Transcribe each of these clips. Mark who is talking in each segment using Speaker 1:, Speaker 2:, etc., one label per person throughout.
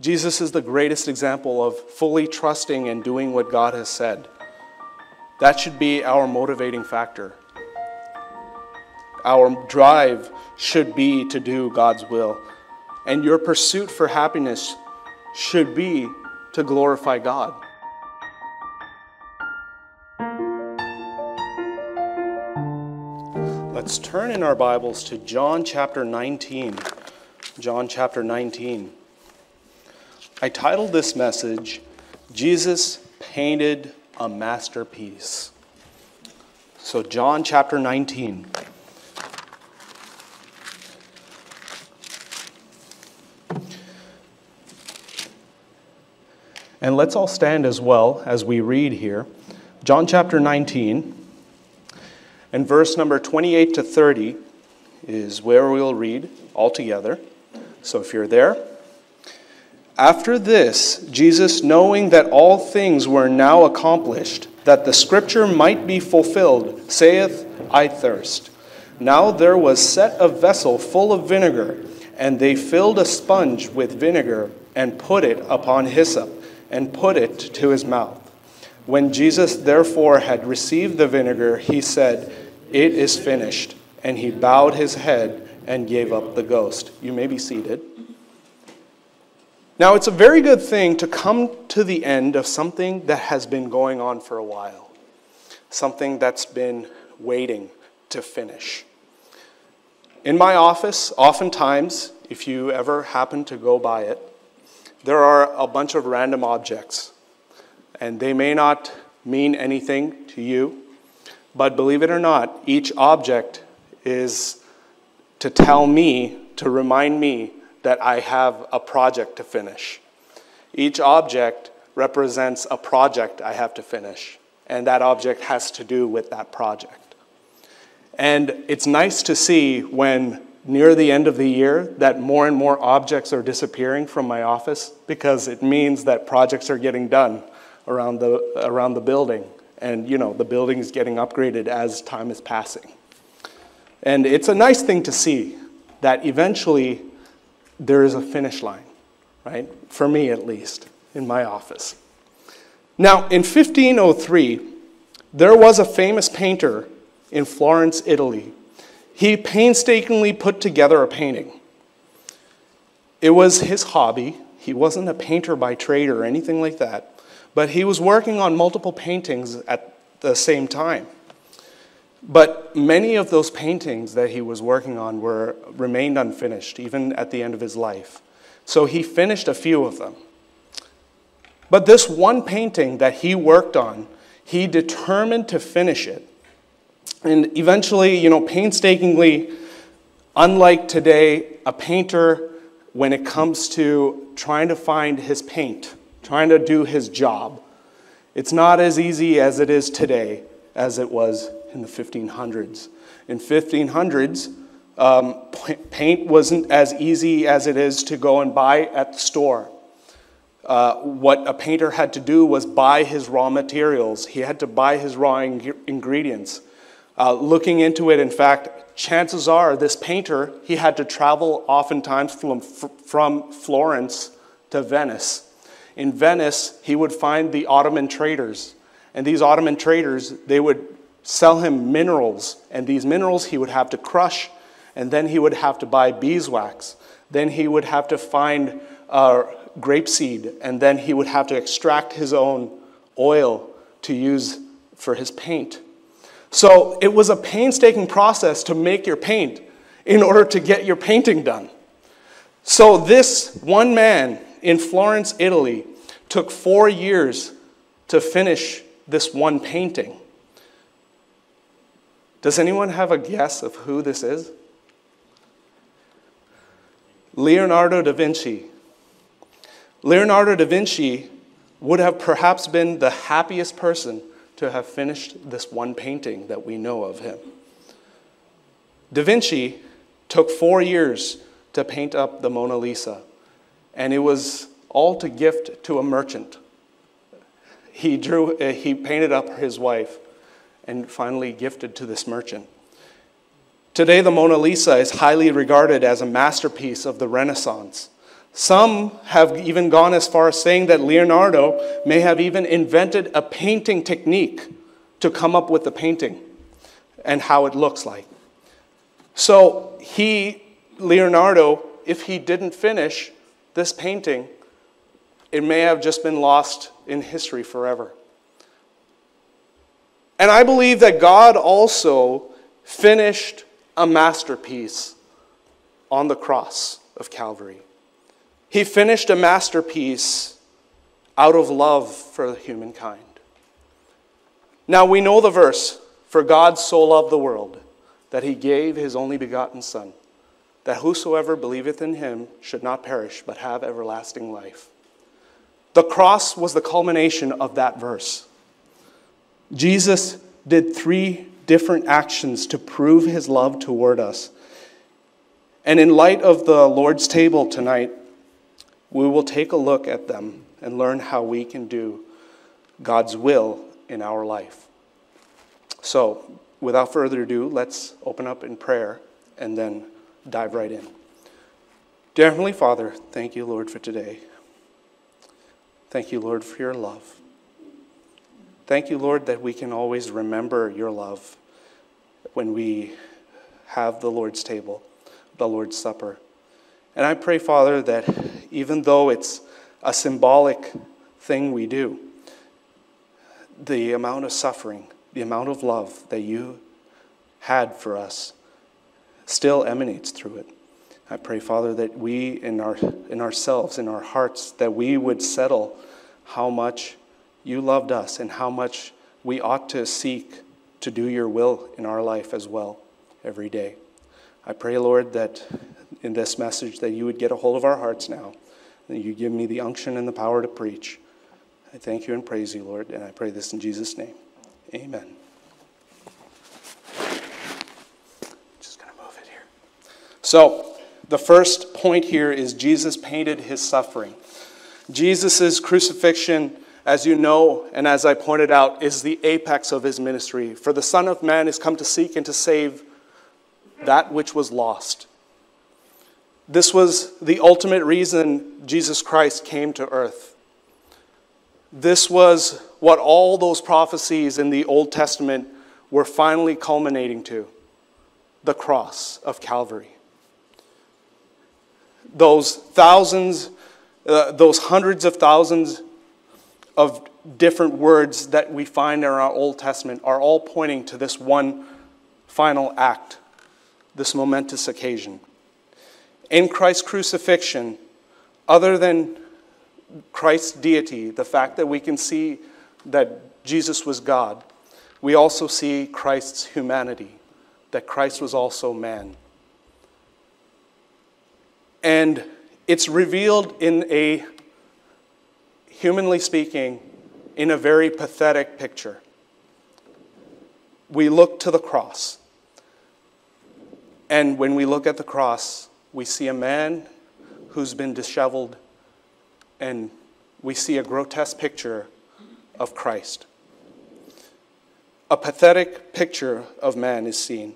Speaker 1: Jesus is the greatest example of fully trusting and doing what God has said. That should be our motivating factor. Our drive should be to do God's will. And your pursuit for happiness should be to glorify God. Let's turn in our Bibles to John chapter 19. John chapter 19. I titled this message, Jesus Painted a Masterpiece. So, John chapter 19. And let's all stand as well as we read here. John chapter 19 and verse number 28 to 30 is where we'll read all together. So if you're there, after this, Jesus, knowing that all things were now accomplished, that the scripture might be fulfilled, saith, I thirst. Now there was set a vessel full of vinegar, and they filled a sponge with vinegar and put it upon hyssop, and put it to his mouth. When Jesus therefore had received the vinegar, he said, It is finished. And he bowed his head and gave up the ghost. You may be seated. Now, it's a very good thing to come to the end of something that has been going on for a while, something that's been waiting to finish. In my office, oftentimes, if you ever happen to go by it, there are a bunch of random objects, and they may not mean anything to you, but believe it or not, each object is to tell me, to remind me that I have a project to finish. Each object represents a project I have to finish, and that object has to do with that project. And it's nice to see when near the end of the year that more and more objects are disappearing from my office because it means that projects are getting done around the, around the building. And you know, the building is getting upgraded as time is passing. And it's a nice thing to see that eventually there is a finish line, right? For me, at least, in my office. Now, in 1503, there was a famous painter in Florence, Italy. He painstakingly put together a painting. It was his hobby. He wasn't a painter by trade or anything like that, but he was working on multiple paintings at the same time. But many of those paintings that he was working on were, remained unfinished, even at the end of his life. So he finished a few of them. But this one painting that he worked on, he determined to finish it. And eventually, you know, painstakingly, unlike today, a painter, when it comes to trying to find his paint, trying to do his job, it's not as easy as it is today as it was in the 1500s. In 1500s, um, paint wasn't as easy as it is to go and buy at the store. Uh, what a painter had to do was buy his raw materials. He had to buy his raw ing- ingredients. Uh, looking into it, in fact, chances are this painter, he had to travel oftentimes from, from Florence to Venice. In Venice, he would find the Ottoman traders. And these Ottoman traders, they would sell him minerals, and these minerals he would have to crush, and then he would have to buy beeswax. Then he would have to find uh, grapeseed, and then he would have to extract his own oil to use for his paint. So it was a painstaking process to make your paint in order to get your painting done. So this one man in Florence, Italy, took four years to finish this one painting. Does anyone have a guess of who this is? Leonardo da Vinci. Leonardo da Vinci would have perhaps been the happiest person to have finished this one painting that we know of him. Da Vinci took four years to paint up the Mona Lisa, and it was all to gift to a merchant. He, drew, uh, he painted up his wife and finally gifted to this merchant. Today, the Mona Lisa is highly regarded as a masterpiece of the Renaissance. Some have even gone as far as saying that Leonardo may have even invented a painting technique to come up with the painting and how it looks like. So he, Leonardo, if he didn't finish this painting, it may have just been lost in history forever. And I believe that God also finished a masterpiece on the cross of Calvary. He finished a masterpiece out of love for humankind. Now we know the verse For God so loved the world that he gave his only begotten Son, that whosoever believeth in him should not perish, but have everlasting life. The cross was the culmination of that verse. Jesus did three different actions to prove his love toward us. And in light of the Lord's table tonight, we will take a look at them and learn how we can do God's will in our life. So, without further ado, let's open up in prayer and then dive right in. Dear Heavenly Father, thank you, Lord, for today. Thank you, Lord, for your love. Thank you, Lord, that we can always remember your love when we have the Lord's table, the Lord's Supper. And I pray, Father, that even though it's a symbolic thing we do, the amount of suffering, the amount of love that you had for us still emanates through it. I pray, Father, that we in, our, in ourselves, in our hearts, that we would settle how much you loved us and how much we ought to seek to do your will in our life as well every day. I pray, Lord, that in this message that you would get a hold of our hearts now, that you give me the unction and the power to preach. I thank you and praise you, Lord, and I pray this in Jesus' name. Amen. Just going to move it here. So, the first point here is Jesus painted his suffering. Jesus' crucifixion, as you know, and as I pointed out, is the apex of his ministry. For the Son of Man is come to seek and to save that which was lost. This was the ultimate reason Jesus Christ came to earth. This was what all those prophecies in the Old Testament were finally culminating to the cross of Calvary. Those thousands, uh, those hundreds of thousands of different words that we find in our Old Testament are all pointing to this one final act, this momentous occasion in Christ's crucifixion, other than Christ's deity, the fact that we can see that Jesus was God, we also see Christ's humanity, that Christ was also man. And it's revealed in a, humanly speaking, in a very pathetic picture. We look to the cross. And when we look at the cross, we see a man who's been disheveled, and we see a grotesque picture of Christ. A pathetic picture of man is seen.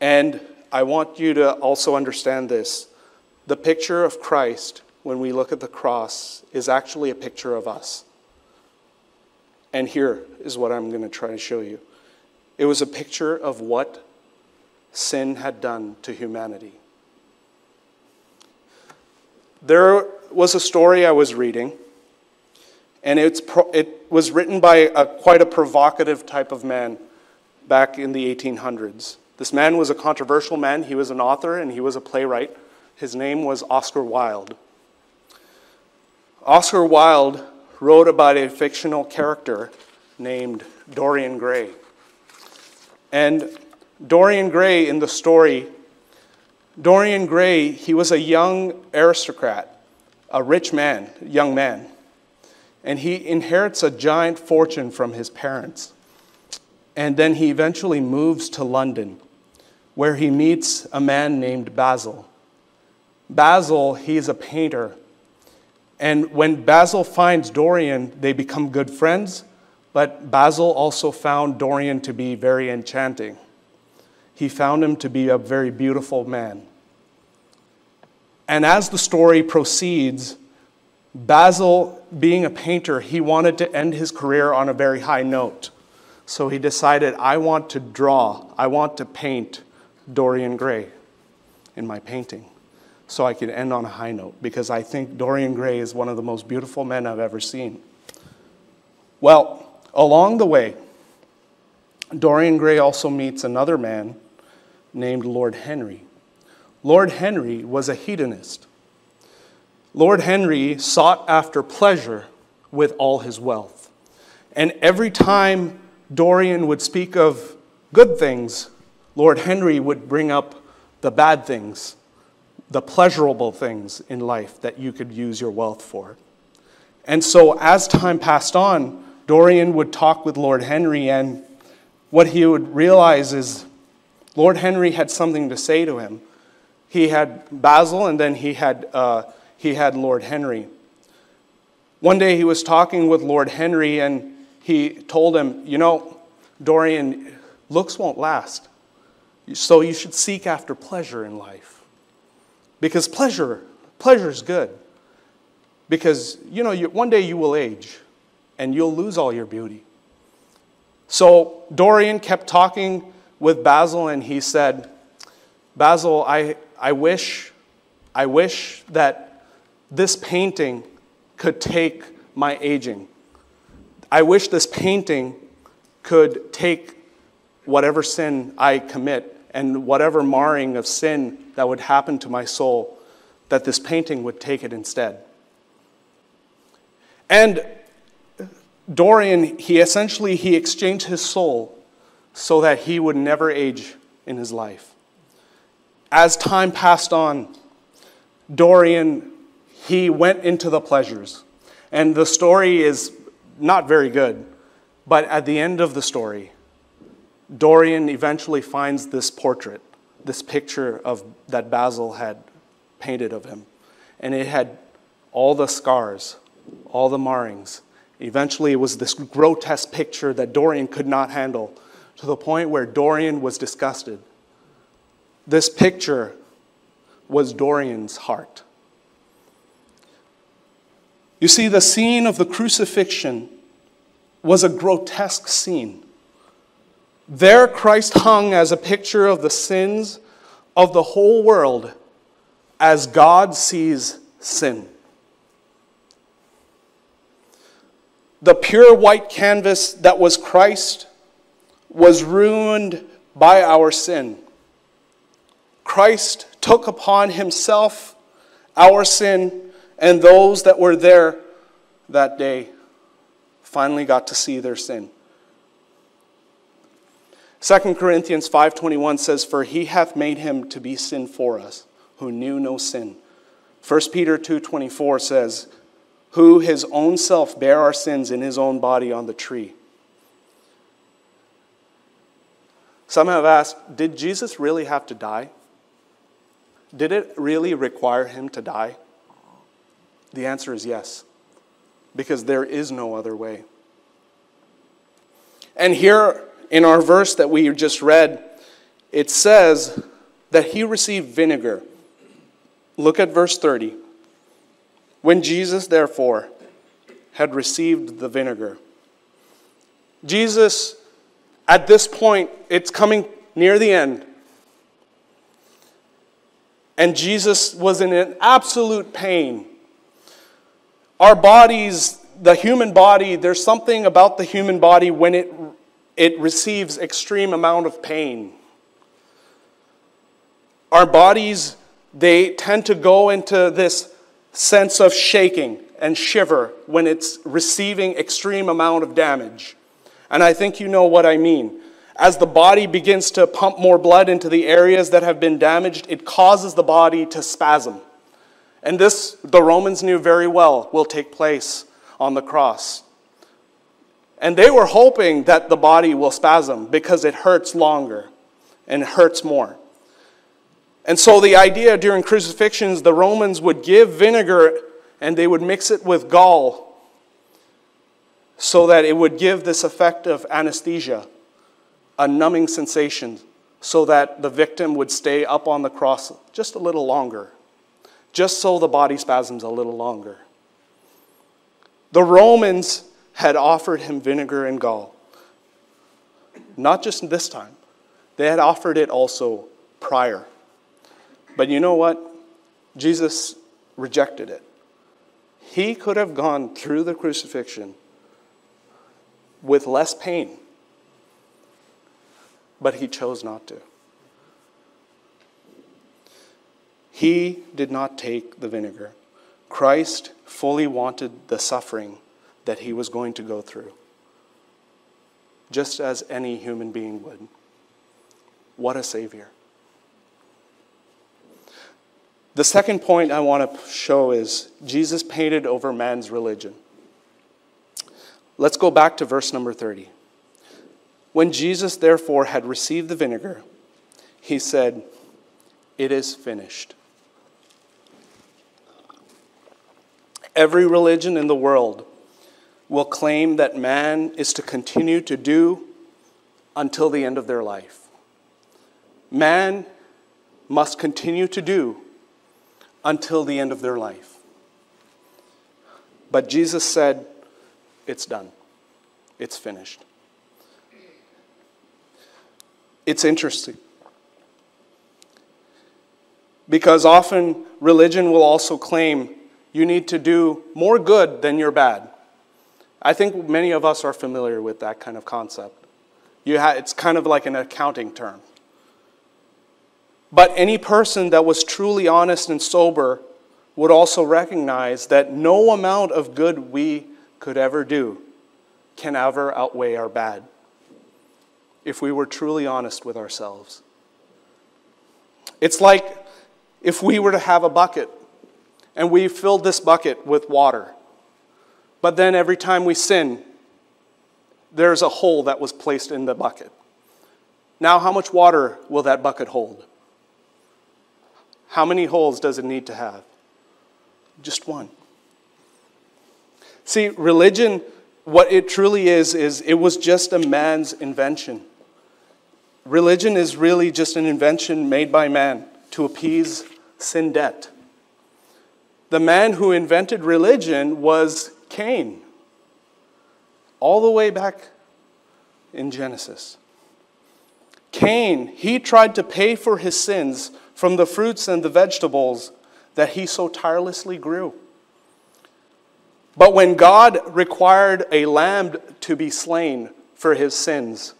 Speaker 1: And I want you to also understand this. The picture of Christ, when we look at the cross, is actually a picture of us. And here is what I'm going to try to show you it was a picture of what sin had done to humanity. There was a story I was reading, and it's pro- it was written by a, quite a provocative type of man back in the 1800s. This man was a controversial man. He was an author and he was a playwright. His name was Oscar Wilde. Oscar Wilde wrote about a fictional character named Dorian Gray. And Dorian Gray in the story, Dorian Gray, he was a young aristocrat, a rich man, young man. And he inherits a giant fortune from his parents. And then he eventually moves to London, where he meets a man named Basil. Basil, he's a painter. And when Basil finds Dorian, they become good friends, but Basil also found Dorian to be very enchanting he found him to be a very beautiful man. And as the story proceeds, Basil, being a painter, he wanted to end his career on a very high note. So he decided, I want to draw, I want to paint Dorian Gray in my painting so I can end on a high note because I think Dorian Gray is one of the most beautiful men I've ever seen. Well, along the way, Dorian Gray also meets another man named Lord Henry. Lord Henry was a hedonist. Lord Henry sought after pleasure with all his wealth. And every time Dorian would speak of good things, Lord Henry would bring up the bad things, the pleasurable things in life that you could use your wealth for. And so, as time passed on, Dorian would talk with Lord Henry, and what he would realize is Lord Henry had something to say to him. He had Basil, and then he had, uh, he had Lord Henry. One day he was talking with Lord Henry, and he told him, You know, Dorian, looks won't last. So you should seek after pleasure in life. Because pleasure, pleasure is good. Because, you know, you, one day you will age and you'll lose all your beauty. So Dorian kept talking with Basil and he said, Basil, I, I wish, I wish that this painting could take my aging. I wish this painting could take whatever sin I commit and whatever marring of sin that would happen to my soul, that this painting would take it instead. And Dorian, he essentially he exchanged his soul so that he would never age in his life. As time passed on, Dorian he went into the pleasures. And the story is not very good, but at the end of the story, Dorian eventually finds this portrait, this picture of that Basil had painted of him. And it had all the scars, all the marrings. Eventually, it was this grotesque picture that Dorian could not handle to the point where Dorian was disgusted. This picture was Dorian's heart. You see, the scene of the crucifixion was a grotesque scene. There, Christ hung as a picture of the sins of the whole world as God sees sin. The pure white canvas that was Christ was ruined by our sin. Christ took upon himself our sin, and those that were there that day finally got to see their sin. 2 Corinthians 5:21 says for he hath made him to be sin for us who knew no sin. 1 Peter 2:24 says who his own self bare our sins in his own body on the tree. Some have asked, did Jesus really have to die? Did it really require him to die? The answer is yes, because there is no other way. And here in our verse that we just read, it says that he received vinegar. Look at verse 30. When Jesus, therefore, had received the vinegar, Jesus, at this point, it's coming near the end. And Jesus was in an absolute pain. Our bodies, the human body, there's something about the human body when it it receives extreme amount of pain. Our bodies, they tend to go into this sense of shaking and shiver when it's receiving extreme amount of damage. And I think you know what I mean. As the body begins to pump more blood into the areas that have been damaged, it causes the body to spasm. And this, the Romans knew very well, will take place on the cross. And they were hoping that the body will spasm because it hurts longer and hurts more. And so the idea during crucifixions, the Romans would give vinegar and they would mix it with gall so that it would give this effect of anesthesia, a numbing sensation, so that the victim would stay up on the cross just a little longer. just so the body spasms a little longer. The Romans had offered him vinegar and gall. Not just this time, they had offered it also prior. But you know what? Jesus rejected it. He could have gone through the crucifixion with less pain, but he chose not to. He did not take the vinegar. Christ fully wanted the suffering that he was going to go through, just as any human being would. What a Savior. The second point I want to show is Jesus painted over man's religion. Let's go back to verse number 30. When Jesus, therefore, had received the vinegar, he said, It is finished. Every religion in the world will claim that man is to continue to do until the end of their life. Man must continue to do until the end of their life. But Jesus said, It's done, it's finished. It's interesting. Because often religion will also claim you need to do more good than you're bad. I think many of us are familiar with that kind of concept. You ha- it's kind of like an accounting term. But any person that was truly honest and sober would also recognize that no amount of good we could ever do can ever outweigh our bad if we were truly honest with ourselves. It's like if we were to have a bucket and we filled this bucket with water, but then every time we sin, there's a hole that was placed in the bucket. Now, how much water will that bucket hold? How many holes does it need to have? Just one. See, religion, what it truly is, is it was just a man's invention. Religion is really just an invention made by man to appease sin debt. The man who invented religion was Cain, all the way back in Genesis. Cain, he tried to pay for his sins from the fruits and the vegetables that he so tirelessly grew. But when God required a lamb to be slain for his sins,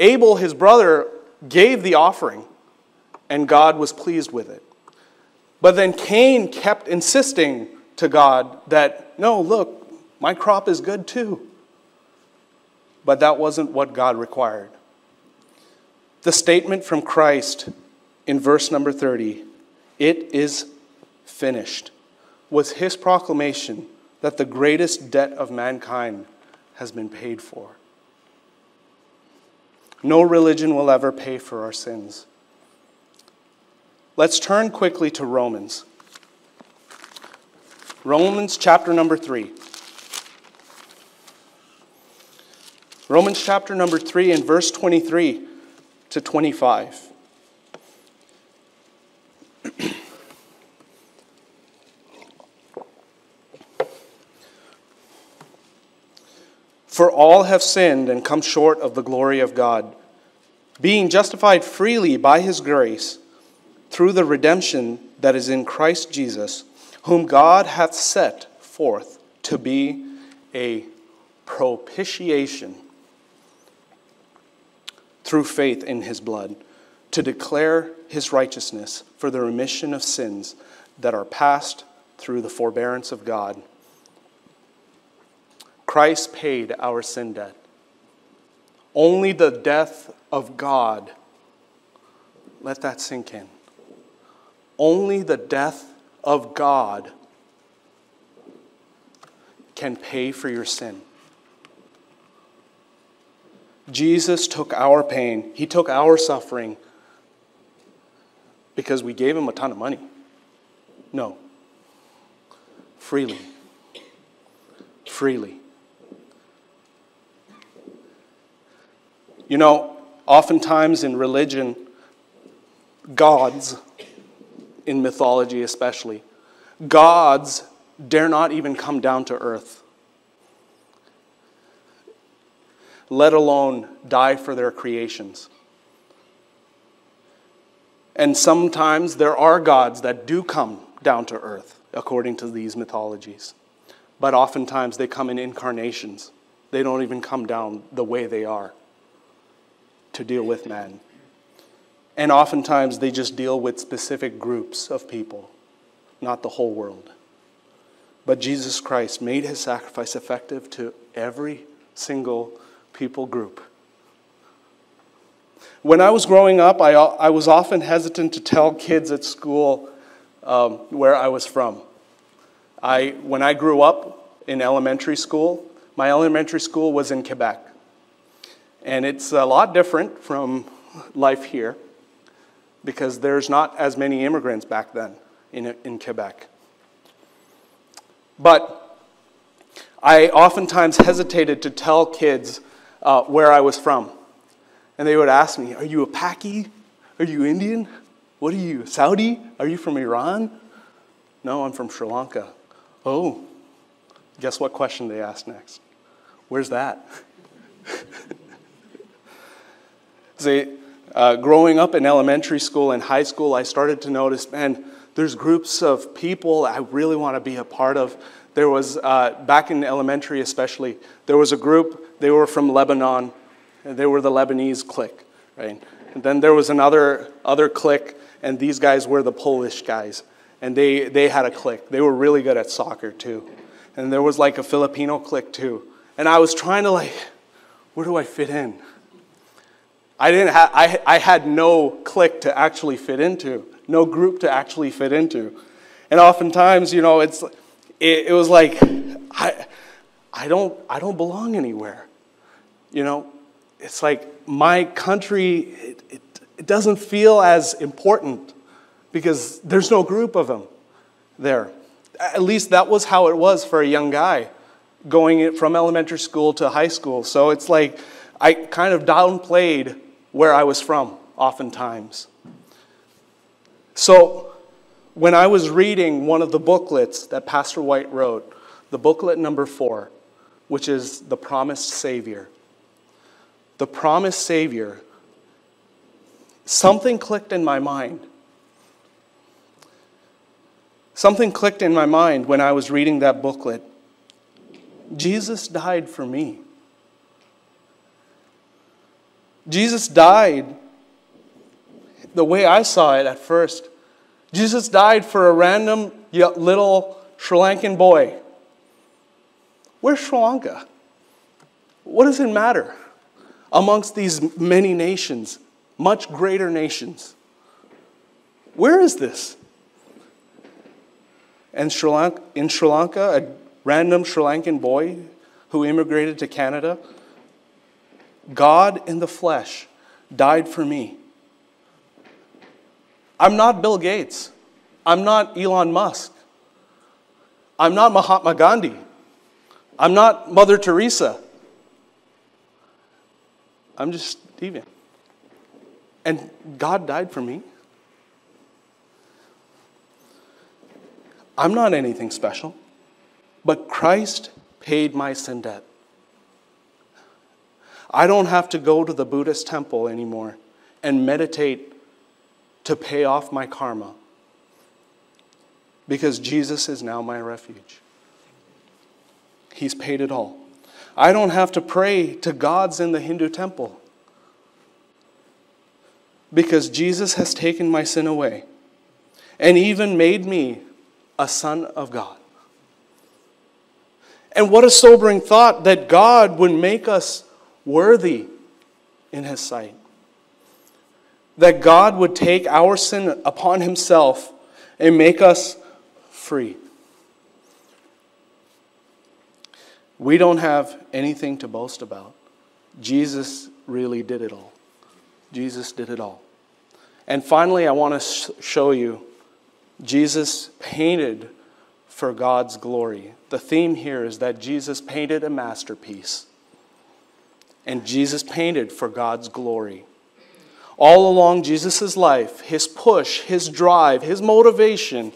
Speaker 1: Abel, his brother, gave the offering, and God was pleased with it. But then Cain kept insisting to God that, no, look, my crop is good too. But that wasn't what God required. The statement from Christ in verse number 30, it is finished, was his proclamation that the greatest debt of mankind has been paid for. No religion will ever pay for our sins. Let's turn quickly to Romans. Romans chapter number 3. Romans chapter number 3 and verse 23 to 25. For all have sinned and come short of the glory of God, being justified freely by his grace through the redemption that is in Christ Jesus, whom God hath set forth to be a propitiation through faith in his blood, to declare his righteousness for the remission of sins that are past through the forbearance of God. Christ paid our sin debt. Only the death of God, let that sink in. Only the death of God can pay for your sin. Jesus took our pain, He took our suffering because we gave Him a ton of money. No. Freely. Freely. You know, oftentimes in religion, gods, in mythology especially, gods dare not even come down to earth, let alone die for their creations. And sometimes there are gods that do come down to earth, according to these mythologies. But oftentimes they come in incarnations. They don't even come down the way they are to deal with man. And oftentimes they just deal with specific groups of people, not the whole world. But Jesus Christ made his sacrifice effective to every single people group. When I was growing up, I, I was often hesitant to tell kids at school um, where I was from. I, when I grew up in elementary school, my elementary school was in Quebec. And it's a lot different from life here because there's not as many immigrants back then in, in Quebec. But I oftentimes hesitated to tell kids uh, where I was from. And they would ask me, Are you a Paki? Are you Indian? What are you, Saudi? Are you from Iran? No, I'm from Sri Lanka. Oh, guess what question they asked next? Where's that? See, uh, growing up in elementary school and high school, I started to notice, man, there's groups of people I really want to be a part of. There was, uh, back in elementary especially, there was a group, they were from Lebanon, and they were the Lebanese clique, right? And then there was another other clique, and these guys were the Polish guys. And they, they had a clique. They were really good at soccer too. And there was like a Filipino clique too. And I was trying to like, where do I fit in? I, didn't ha- I, I had no clique to actually fit into, no group to actually fit into. And oftentimes, you know, it's, it, it was like, I, I, don't, I don't belong anywhere. You know, it's like my country, it, it, it doesn't feel as important because there's no group of them there. At least that was how it was for a young guy going from elementary school to high school. So it's like I kind of downplayed where I was from, oftentimes. So when I was reading one of the booklets that Pastor White wrote, the booklet number four, which is The Promised Savior, the promised Savior, something clicked in my mind. Something clicked in my mind when I was reading that booklet. Jesus died for me. Jesus died the way I saw it at first. Jesus died for a random little Sri Lankan boy. Where's Sri Lanka? What does it matter amongst these many nations, much greater nations? Where is this? And Sri Lanka, in Sri Lanka, a random Sri Lankan boy who immigrated to Canada God in the flesh died for me. I'm not Bill Gates. I'm not Elon Musk. I'm not Mahatma Gandhi. I'm not Mother Teresa. I'm just Stephen. And God died for me. I'm not anything special, but Christ paid my sin debt. I don't have to go to the Buddhist temple anymore and meditate to pay off my karma because Jesus is now my refuge. He's paid it all. I don't have to pray to gods in the Hindu temple because Jesus has taken my sin away and even made me a son of God. And what a sobering thought that God would make us worthy in His sight. That God would take our sin upon Himself and make us free. We don't have anything to boast about. Jesus really did it all. Jesus did it all. And finally, I want to show you Jesus painted for God's glory. The theme here is that Jesus painted a masterpiece and Jesus painted for God's glory. All along Jesus' life, his push, his drive, his motivation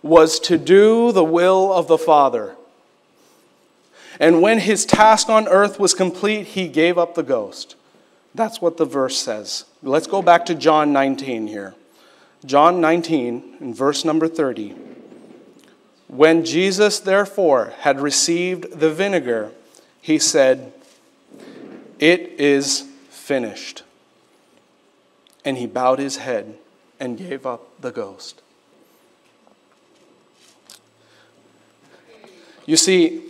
Speaker 1: was to do the will of the Father. And when his task on earth was complete, he gave up the ghost. That's what the verse says. Let's go back to John 19 here. John 19, in verse number 30. When Jesus, therefore, had received the vinegar, he said, It is finished. And he bowed his head and gave up the ghost. You see,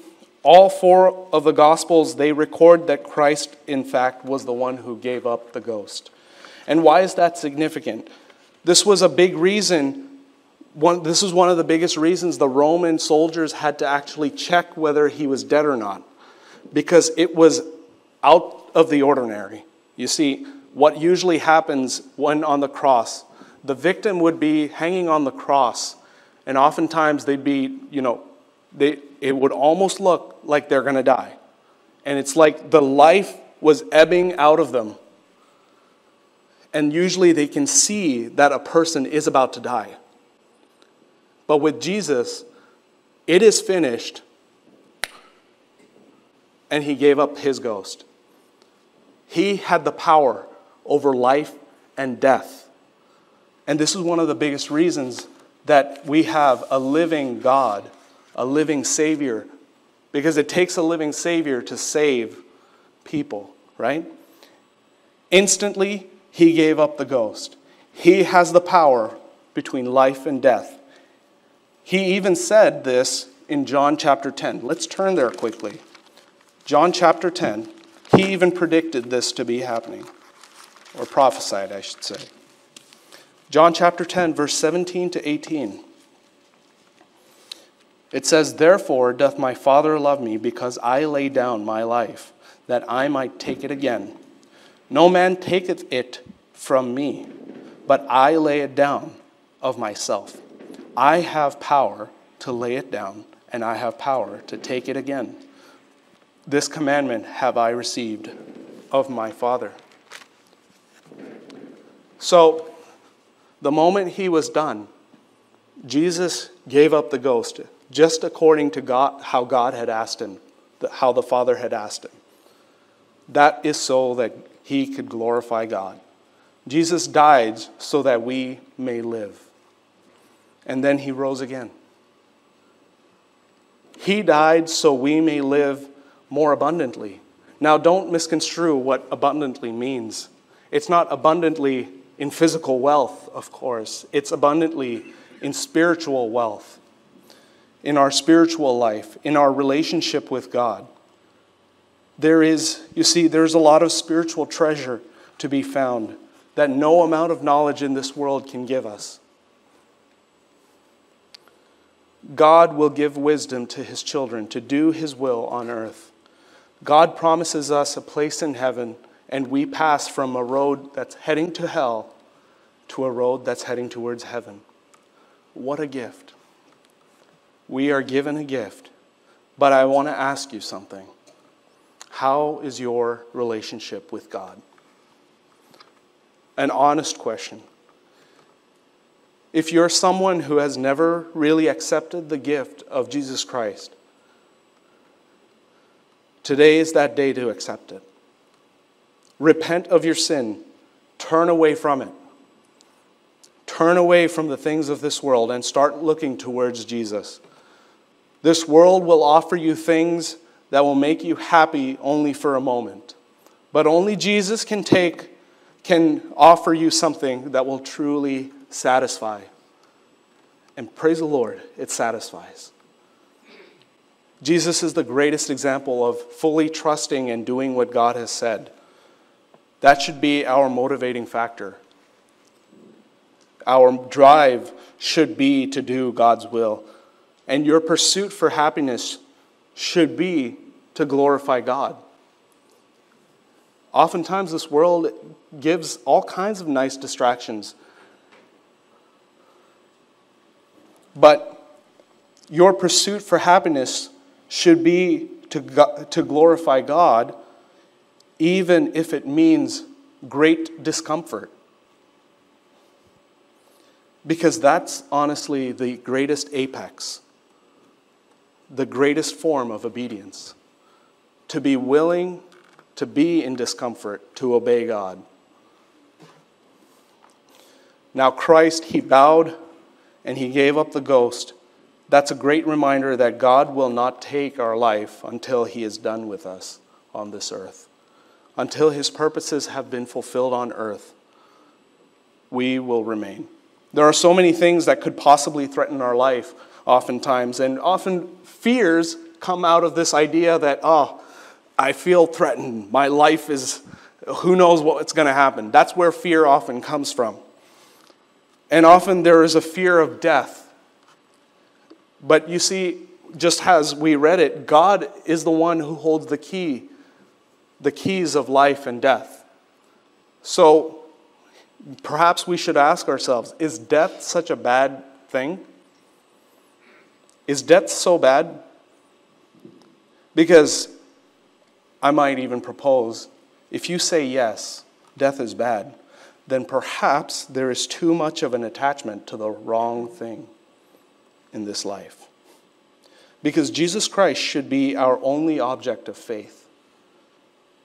Speaker 1: all four of the Gospels, they record that Christ, in fact, was the one who gave up the ghost. And why is that significant? This was a big reason. One, this is one of the biggest reasons the Roman soldiers had to actually check whether he was dead or not, because it was out of the ordinary. You see, what usually happens when on the cross, the victim would be hanging on the cross, and oftentimes they'd be, you know, they, it would almost look like they're going to die. And it's like the life was ebbing out of them. And usually they can see that a person is about to die. But with Jesus, it is finished, and he gave up his ghost. He had the power over life and death. And this is one of the biggest reasons that we have a living God, a living Savior, because it takes a living Savior to save people, right? Instantly, he gave up the ghost. He has the power between life and death. He even said this in John chapter 10. Let's turn there quickly. John chapter 10, he even predicted this to be happening, or prophesied, I should say. John chapter 10, verse 17 to 18. It says, Therefore doth my Father love me, because I lay down my life, that I might take it again. No man taketh it from me, but I lay it down of myself. I have power to lay it down, and I have power to take it again. This commandment have I received of my Father. So, the moment he was done, Jesus gave up the ghost, just according to God, how God had asked him, how the Father had asked him. That is so that he could glorify God. Jesus died so that we may live. And then he rose again. He died so we may live more abundantly. Now, don't misconstrue what abundantly means. It's not abundantly in physical wealth, of course, it's abundantly in spiritual wealth, in our spiritual life, in our relationship with God there is, you see, there's a lot of spiritual treasure to be found that no amount of knowledge in this world can give us. God will give wisdom to his children to do his will on earth. God promises us a place in heaven, and we pass from a road that's heading to hell to a road that's heading towards heaven. What a gift. We are given a gift. But I want to ask you something. How is your relationship with God? An honest question. If you're someone who has never really accepted the gift of Jesus Christ, today is that day to accept it. Repent of your sin, turn away from it. Turn away from the things of this world and start looking towards Jesus. This world will offer you things that will make you happy only for a moment. But only Jesus can take, can offer you something that will truly satisfy. And praise the Lord, it satisfies. Jesus is the greatest example of fully trusting and doing what God has said. That should be our motivating factor. Our drive should be to do God's will. And your pursuit for happiness should be to glorify God. Oftentimes, this world gives all kinds of nice distractions. But your pursuit for happiness should be to, to glorify God, even if it means great discomfort. Because that's honestly the greatest apex, the greatest form of obedience. To be willing to be in discomfort, to obey God. Now, Christ, he bowed and he gave up the ghost. That's a great reminder that God will not take our life until he is done with us on this earth. Until his purposes have been fulfilled on earth, we will remain. There are so many things that could possibly threaten our life, oftentimes, and often fears come out of this idea that, oh, I feel threatened. My life is, who knows what's going to happen. That's where fear often comes from. And often there is a fear of death. But you see, just as we read it, God is the one who holds the key, the keys of life and death. So perhaps we should ask ourselves is death such a bad thing? Is death so bad? Because I might even propose if you say yes, death is bad, then perhaps there is too much of an attachment to the wrong thing in this life. Because Jesus Christ should be our only object of faith.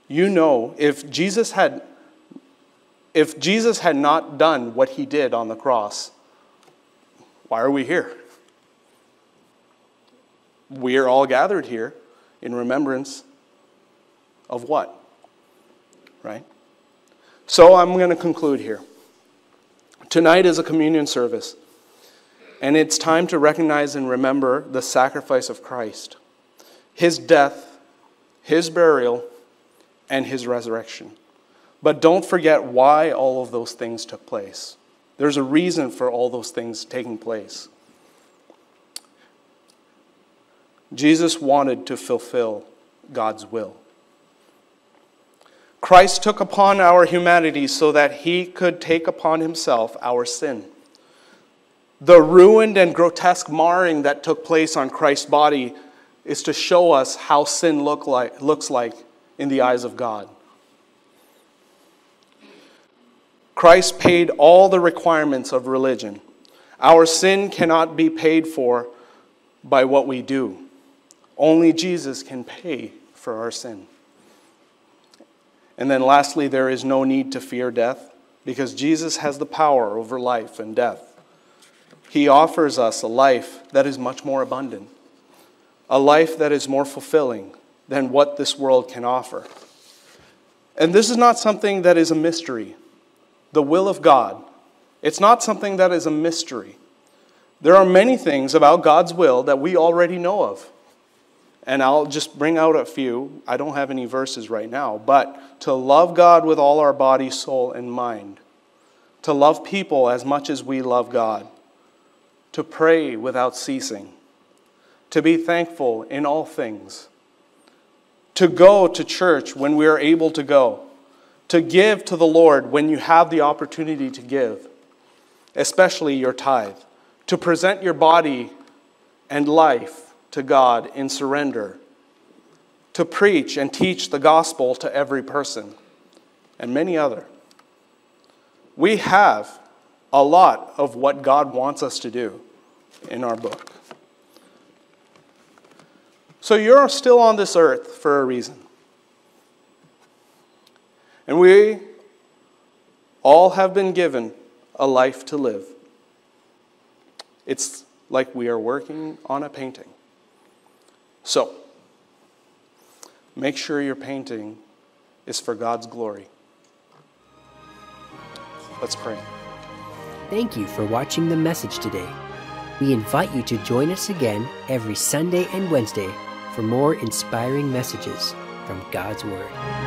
Speaker 1: You know, if Jesus had if Jesus had not done what he did on the cross, why are we here? We are all gathered here in remembrance of what? Right? So I'm going to conclude here. Tonight is a communion service, and it's time to recognize and remember the sacrifice of Christ, his death, his burial, and his resurrection. But don't forget why all of those things took place. There's a reason for all those things taking place. Jesus wanted to fulfill God's will. Christ took upon our humanity so that he could take upon himself our sin. The ruined and grotesque marring that took place on Christ's body is to show us how sin look like, looks like in the eyes of God. Christ paid all the requirements of religion. Our sin cannot be paid for by what we do. Only Jesus can pay for our sin. And then lastly, there is no need to fear death because Jesus has the power over life and death. He offers us a life that is much more abundant, a life that is more fulfilling than what this world can offer. And this is not something that is a mystery. The will of God, it's not something that is a mystery. There are many things about God's will that we already know of. And I'll just bring out a few. I don't have any verses right now, but to love God with all our body, soul, and mind, to love people as much as we love God, to pray without ceasing, to be thankful in all things, to go to church when we are able to go, to give to the Lord when you have the opportunity to give, especially your tithe, to present your body and life to God in surrender, to preach and teach the gospel to every person, and many other. We have a lot of what God wants us to do in our book. So you're still on this earth for a reason. And we all have been given a life to live. It's like we are working on a painting. So, make sure your painting is for God's glory. Let's pray.
Speaker 2: Thank you for watching the message today. We invite you to join us again every Sunday and Wednesday for more inspiring messages from God's Word.